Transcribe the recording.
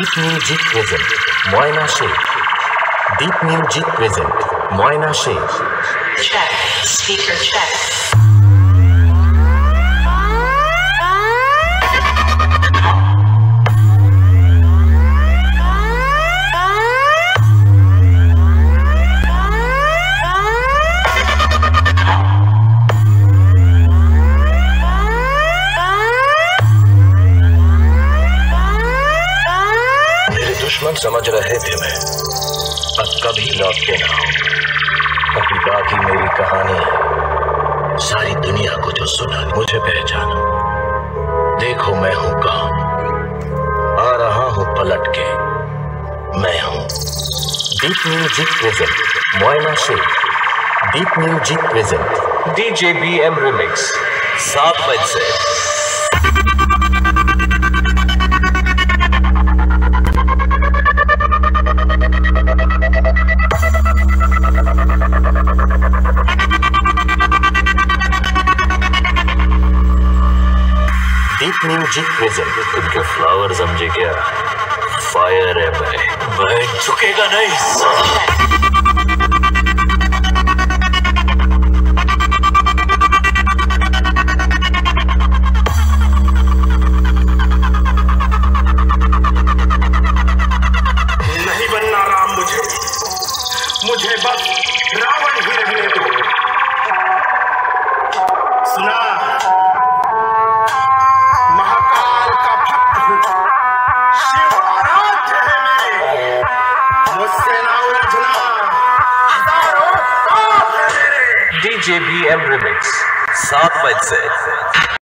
Deep music present Moyna Sheikh Deep music present Moyna Sheikh Check. Speaker check. दुश्मन समझ रहे थे मैं। अब कभी लौट के ना अभी बाकी मेरी कहानी है। सारी दुनिया को जो सुना मुझे पहचानो। देखो मैं हूँ कहा आ रहा हूँ पलट के। मैं हूँ। Deep music present Moyna Sheikh Deep music present DJ B M remix सात बज से। दीप म्यूज़िक प्रेजेंट फ्लावर समझे क्या फायर है मैं मैं झुकेगा नहीं। पाप है मेरे डीजे बी एम रिमिक्स सात बज से